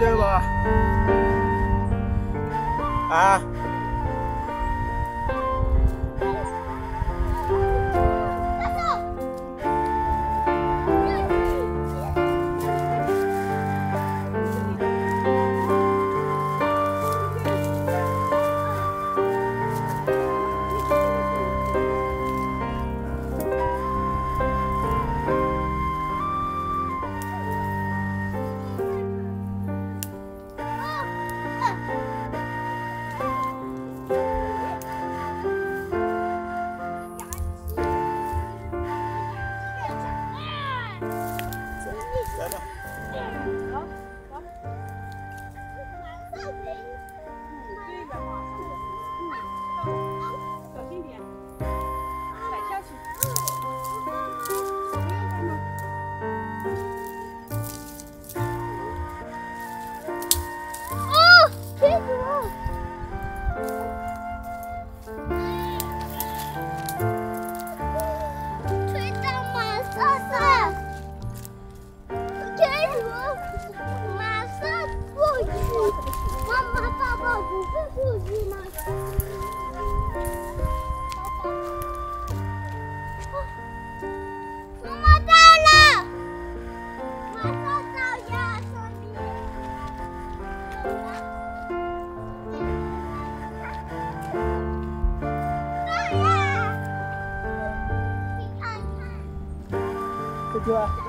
对不？啊。对。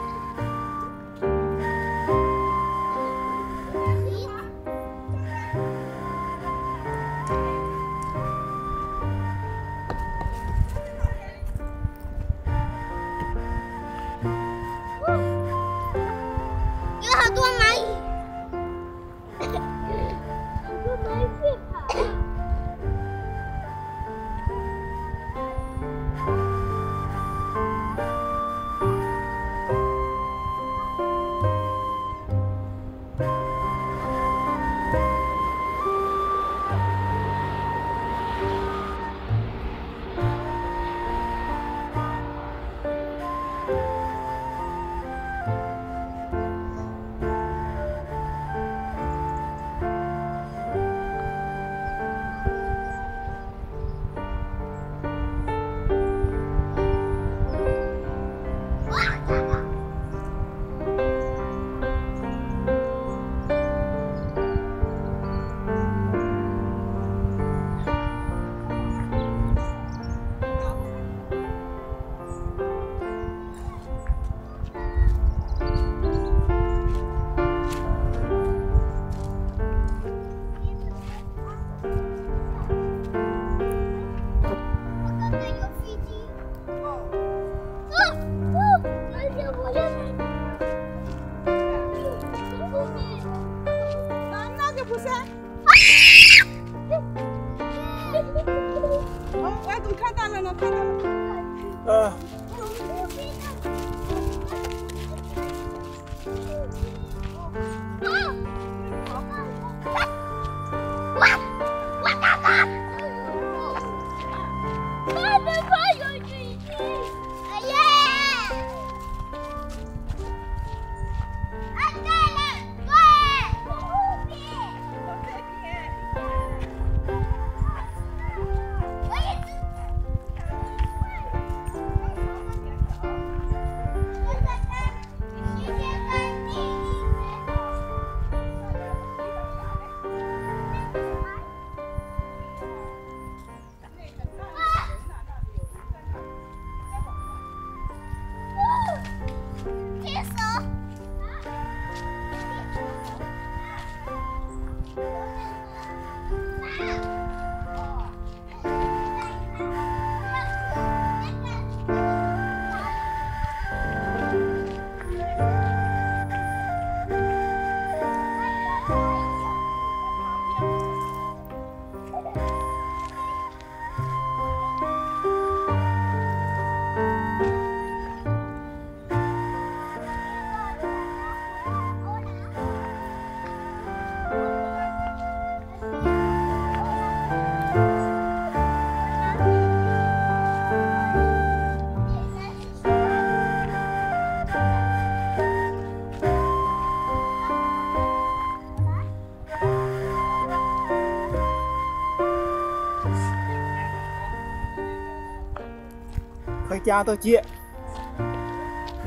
cha tôi chị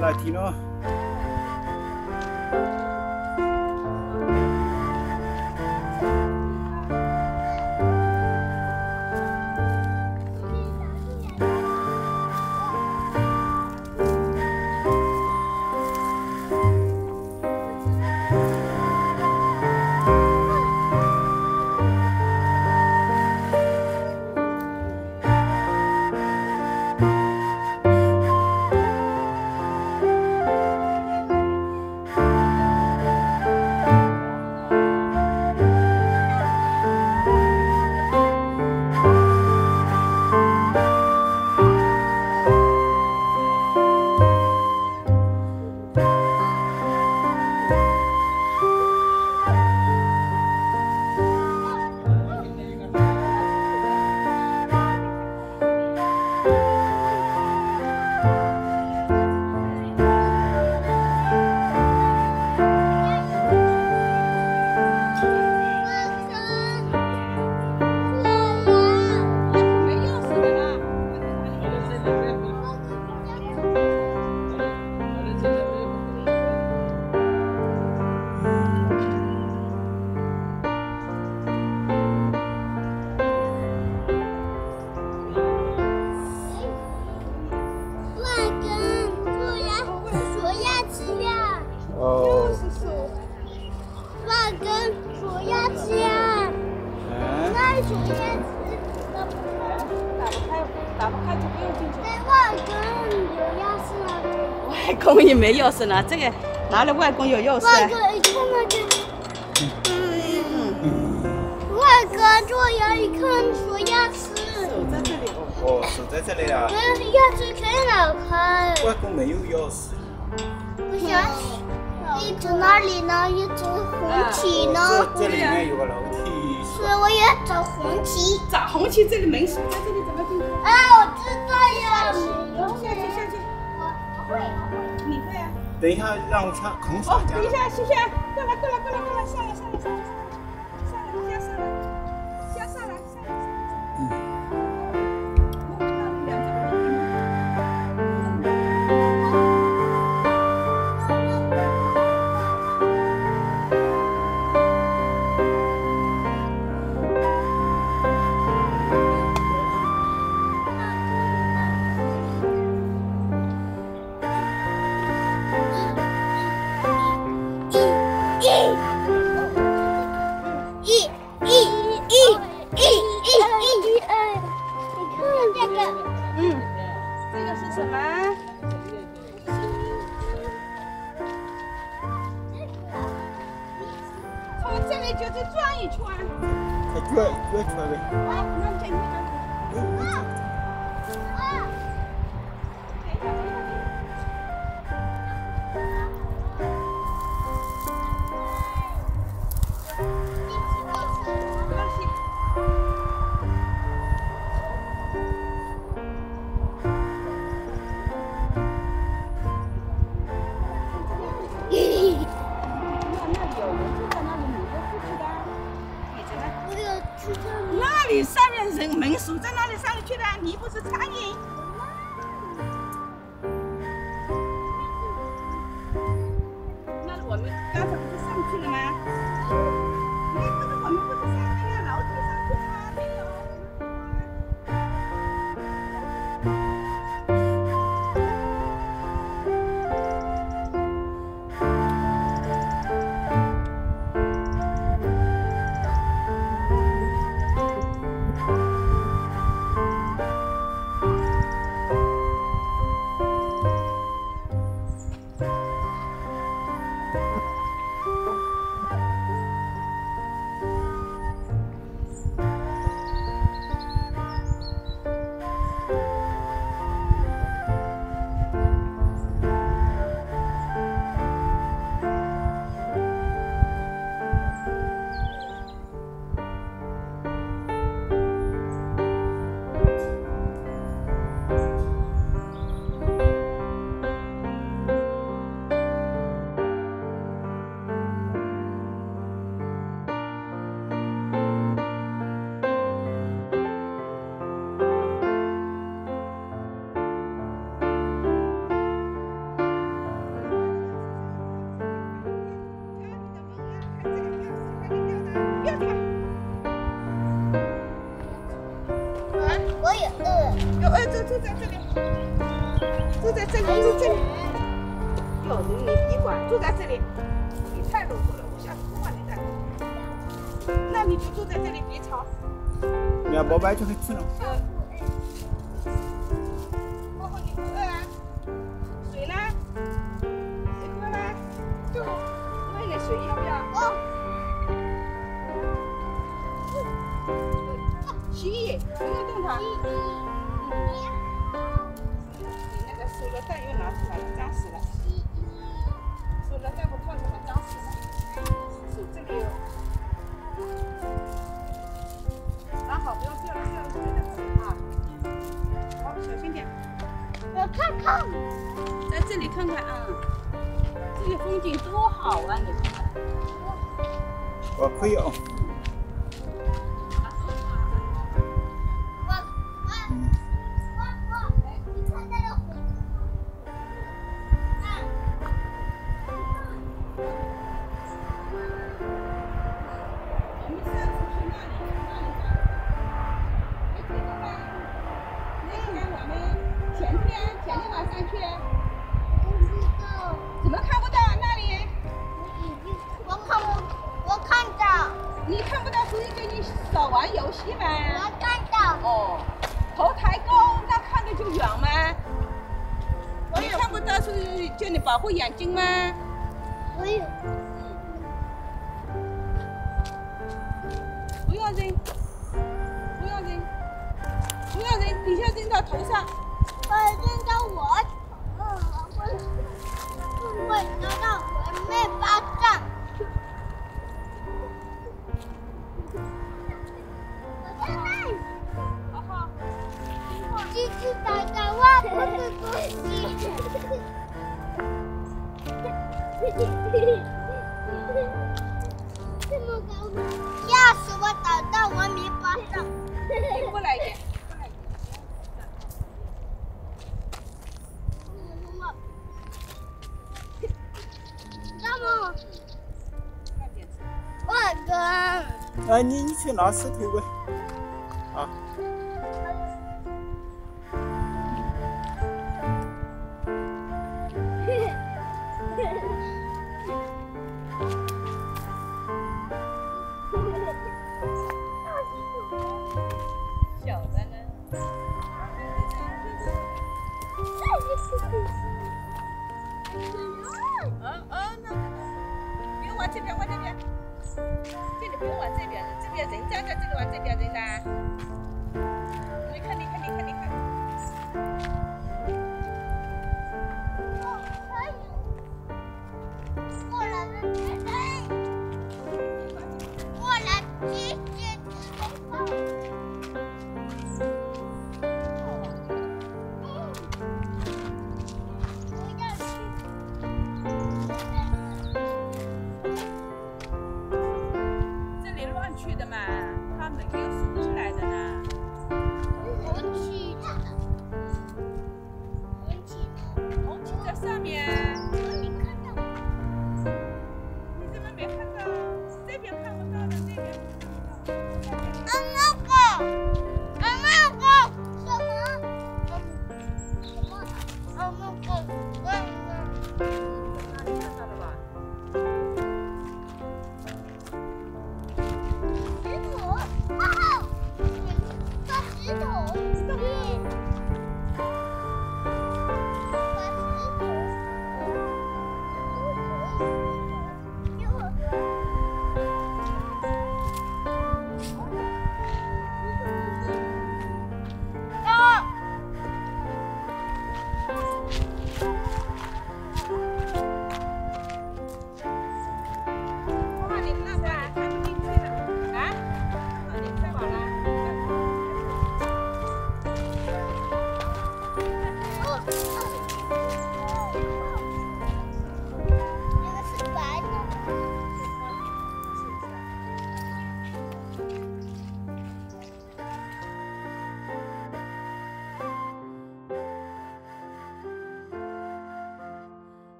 là thì nó 叫一追对吧？啊？家到街，来听咯。外公也没钥匙呢，这个哪里外公有钥匙？外公，你看那个，嗯，外公，做牙一颗锁钥匙。手在这里。哦，手在这里啊。嗯，钥匙在哪开？外公没有钥匙。不行，一直那里呢，一直红旗呢。这里面有个楼梯。是，我要找红旗。找红旗，这里门锁在这里，怎么进去？啊，我知道呀。下去，下去。我会，我会。你会啊？等一下，让我唱孔哦，等一下，谢谢。过来，过来，过来，过来，下来，门锁在那里上去的你不是苍蝇。那我们刚才不是上去了吗？我们不是我完全可以去了。你啊？水呢？就。水要不要？啊。蜥，不要动它。蜥蜴。你又拿出来，脏死了。不？脏死了。这里有。好，不要掉掉进去的啊。好，小心点。我看看，在这里看看啊，这里风景多好啊！你看，我可以哦。保护眼睛吗不要扔不要扔不要扔底下扔到头上。去拿石头棍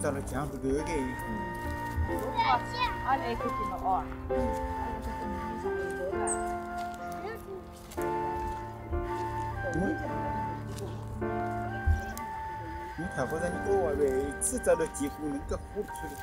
找了讲不对的。啊，那个进了哦。你看不然你给我喂，只找到几户那个虎皮的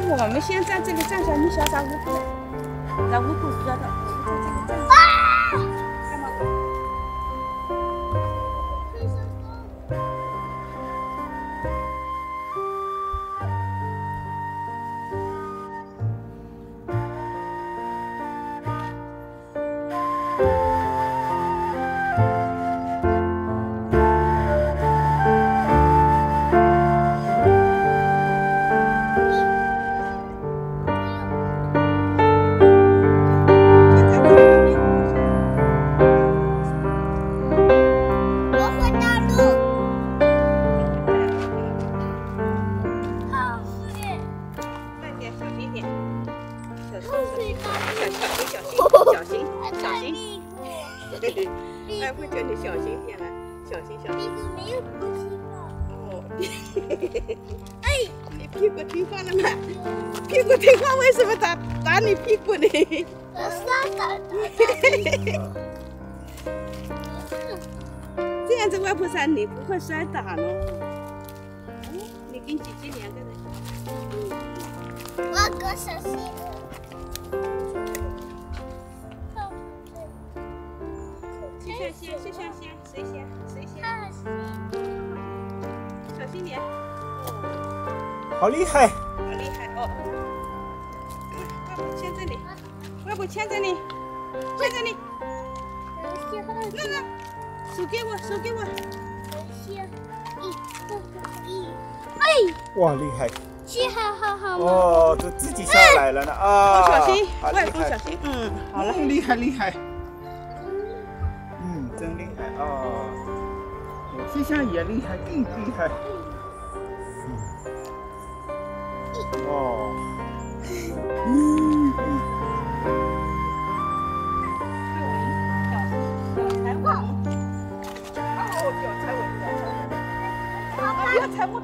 我们先在这里站下，你小打五谷，打五谷知道。心点了，小心，小心。屁股没有不听话，哦，哎，你屁股听话了吗？屁股听话，为什么打打你屁股呢？我撒胆的，这样子外婆伞你不会摔倒了。嗯你跟姐姐两个人。外公小心。谢谢先，谢谢先，谁先？谁先？小心点。好厉害！好厉害哦！外婆牵着你，外婆牵着你，牵着你。那那，手给我，手给我。哎，哇，厉害！这还好好吗？哦，都自己下来了呢啊！哦，小心，外公小！心。嗯，好厉害厉害。这下也厉害，更厉害。嗯。哦。嗯。嗯。脚踩稳，哦，脚踩稳，脚踩稳。啊，不要踩我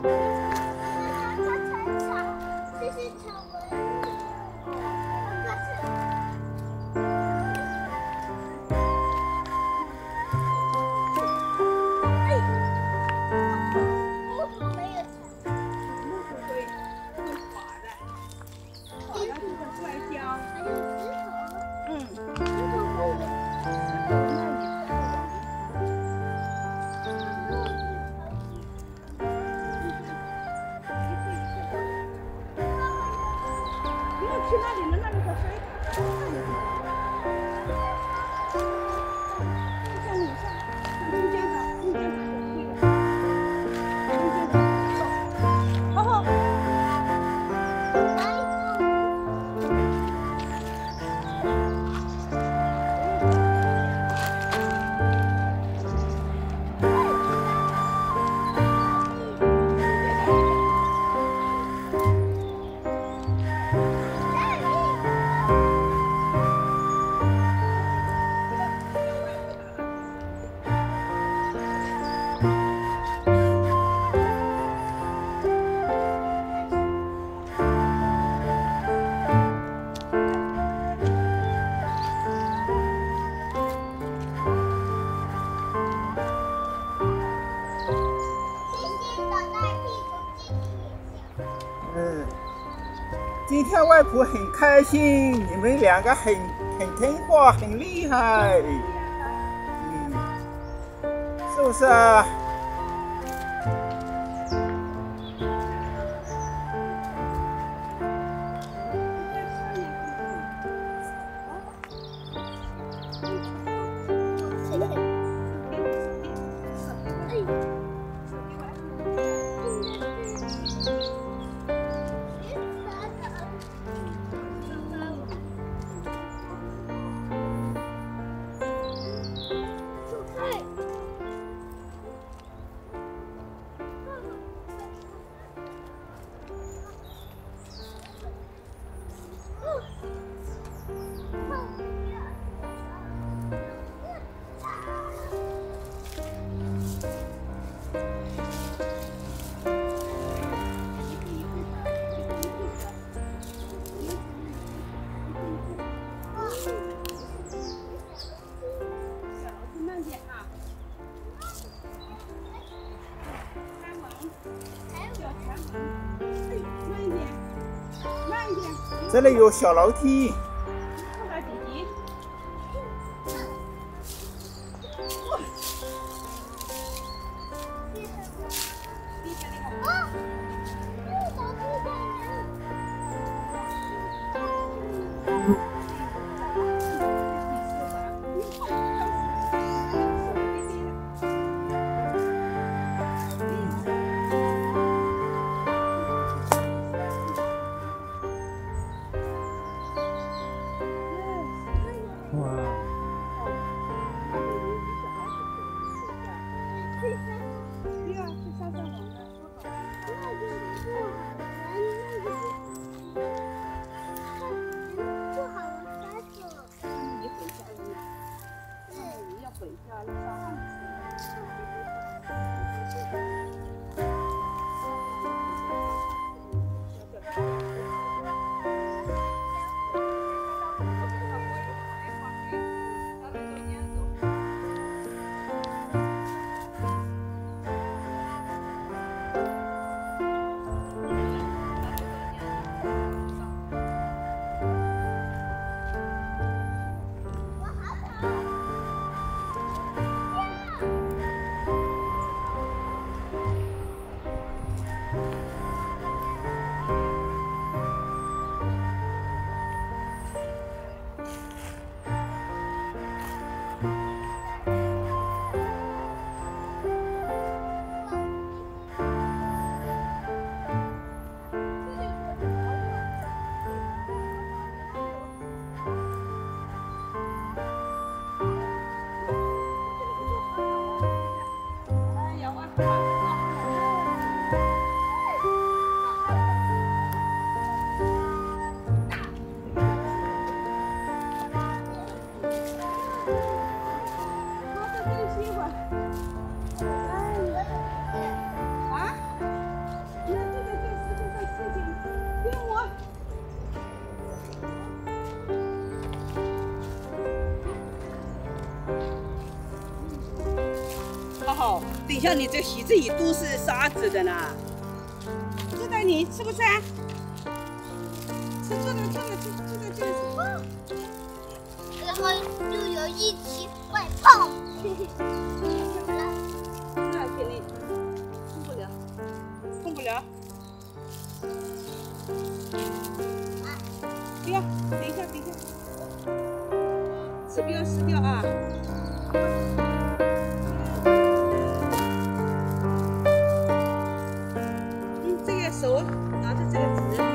天外婆很开心，你们两个很很听话，很厉害，嗯，是不是啊？这里有小楼梯。你像你这席子也都是沙子的呢这个你吃不吃啊？手拿着这个纸。